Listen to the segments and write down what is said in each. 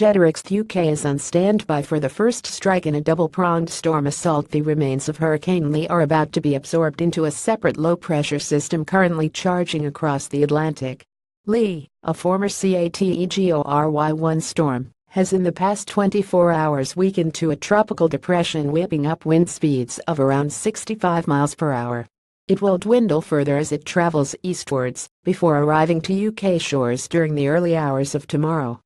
Jetrix UK is on standby for the first strike in a double-pronged storm assault. The remains of Hurricane Lee are about to be absorbed into a separate low-pressure system currently charging across the Atlantic. Lee, a former CATEGORY-1 storm, has in the past 24 hours weakened to a tropical depression whipping up wind speeds of around 65 miles per hour. It will dwindle further as it travels eastwards before arriving to UK shores during the early hours of tomorrow.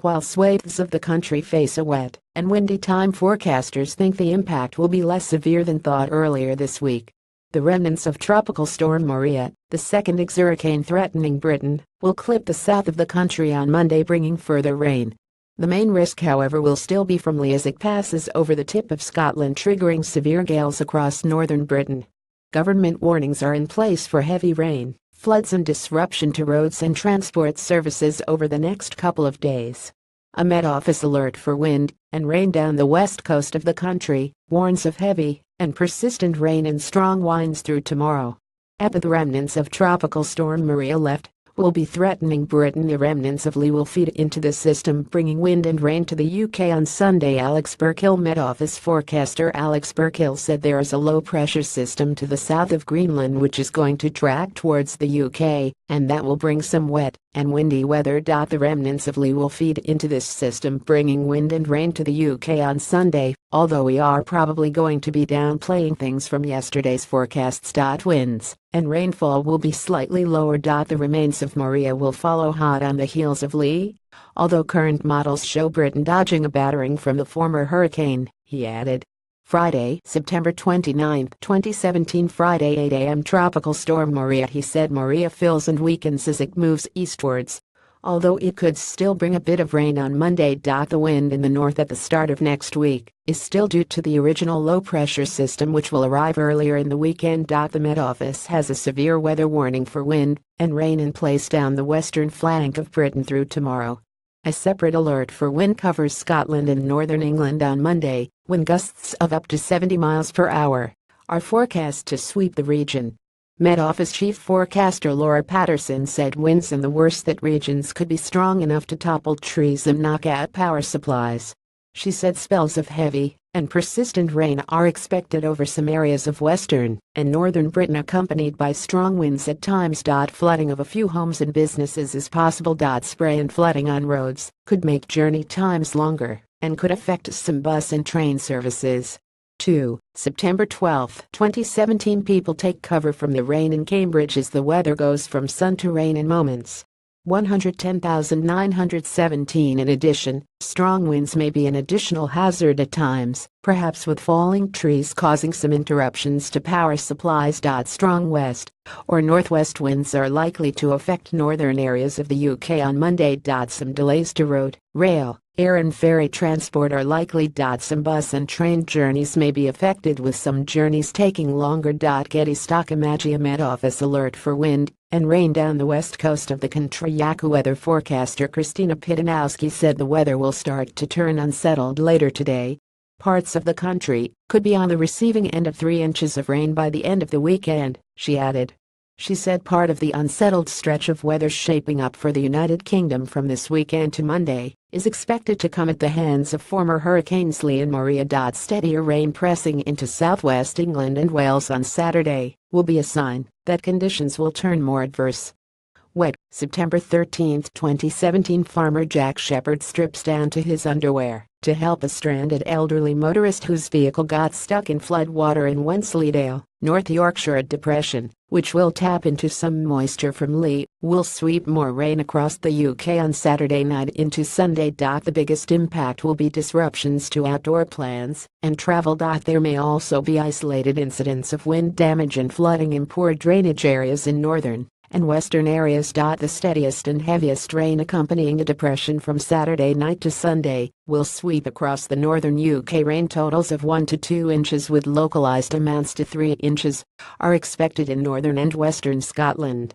While swathes of the country face a wet and windy time forecasters think the impact will be less severe than thought earlier this week. The remnants of Tropical Storm Maria, the second ex-hurricane threatening Britain, will clip the south of the country on Monday bringing further rain. The main risk however will still be from Lee as it passes over the tip of Scotland triggering severe gales across northern Britain. Government warnings are in place for heavy rain, floods and disruption to roads and transport services over the next couple of days. A Met Office alert for wind and rain down the west coast of the country warns of heavy and persistent rain and strong winds through tomorrow. The remnants of Tropical Storm Maria left will be threatening Britain. The remnants of Lee will feed into the system, bringing wind and rain to the UK on Sunday. Alex Burkill Met Office forecaster Alex Burkill said there is a low pressure system to the south of Greenland which is going to track towards the UK, and that will bring some wet and windy weather. The remnants of Lee will feed into this system, bringing wind and rain to the UK on Sunday, although we are probably going to be downplaying things from yesterday's forecasts. Winds and rainfall will be slightly lower. The remains of Maria will follow hot on the heels of Lee, although current models show Britain dodging a battering from the former hurricane, he added. Friday, September 29, 2017 Friday 8 a.m. Tropical Storm Maria He said Maria fills and weakens as it moves eastwards, although it could still bring a bit of rain on Monday. The wind in the north at the start of next week is still due to the original low-pressure system which will arrive earlier in the weekend. The Met Office has a severe weather warning for wind and rain in place down the western flank of Britain through tomorrow. A separate alert for wind covers Scotland and northern England on Monday, when gusts of up to 70 miles per hour are forecast to sweep the region. Met Office Chief Forecaster Laura Paterson said winds in the worst that regions could be strong enough to topple trees and knock out power supplies. She said spells of heavy and persistent rain are expected over some areas of western and northern Britain accompanied by strong winds at times. Flooding of a few homes and businesses is possible. Spray and flooding on roads could make journey times longer and could affect some bus and train services. 2. September 12, 2017 People take cover from the rain in Cambridge as the weather goes from sun to rain in moments. 110,917 In addition, strong winds may be an additional hazard at times, perhaps with falling trees causing some interruptions to power supplies. Strong west or northwest winds are likely to affect northern areas of the UK on Monday. Some delays to road, rail, air and ferry transport are likely. Some bus and train journeys may be affected with some journeys taking longer. Getty Stockamagia Met Office alert for wind and rain down the west coast of the country. AccuWeather forecaster Kristina Pydynowski said the weather will start to turn unsettled later today. Parts of the country could be on the receiving end of 3 inches of rain by the end of the weekend, she added. She said part of the unsettled stretch of weather shaping up for the United Kingdom from this weekend to Monday is expected to come at the hands of former hurricanes Lee and Maria. Steadier rain pressing into southwest England and Wales on Saturday will be a sign that conditions will turn more adverse. Wet, September 13, 2017 Farmer Jack Shepherd strips down to his underwear to help a stranded elderly motorist whose vehicle got stuck in flood water in Wensleydale, North Yorkshire. Depression, which will tap into some moisture from Lee, will sweep more rain across the UK on Saturday night into Sunday. The biggest impact will be disruptions to outdoor plans and travel. There may also be isolated incidents of wind damage and flooding in poor drainage areas in northern and western areas. The steadiest and heaviest rain accompanying a depression from Saturday night to Sunday will sweep across the northern UK. Rain totals of 1 to 2 inches with localized amounts to 3 inches are expected in northern and western Scotland.